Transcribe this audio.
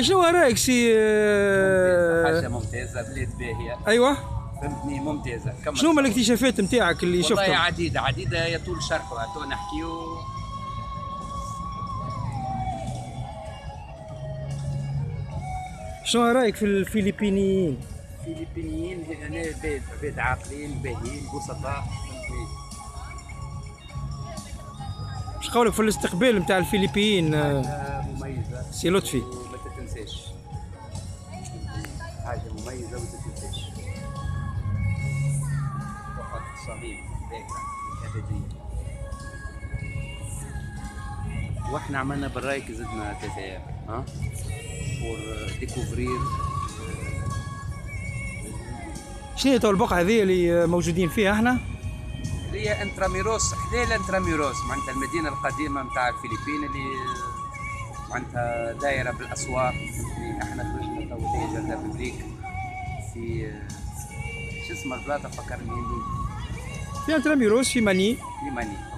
شنو رايك سي حاجة آه، ممتازة بلاد باهية. أيوه. فهمتني ممتازة. كمل. شنو هما الاكتشافات نتاعك اللي والله شفتهم؟ عديدة عديدة يطول شرحها تو نحكيو. شنو رأيك في الفلبينيين؟ فلبينيين هنا عباد عباد عاقلين باهيين بسطاء فهمتني. اش قولك في الاستقبال نتاع الفلبيين آه، حاجة مميزة. سي لطفي. وما تتنساش حاجة مميزة وما تتنساش فقط صميم ذاكره ابديه وإحنا عملنا بالرايك زدنا ثلاثة ها؟ بور ديكوفرير شنو تو البقعة هذه اللي موجودين فيها إحنا؟ هي انتراميروس حدا الانتراميروس معناتها المدينة القديمة نتاع الفلبين اللي معناتها دايرة بالأسواق. اللي إحنا خرجنا تو ديجا ريبوبليك في شو اسمها البلاطة؟ فكرني. في انتراميروس في ماني. في ماني.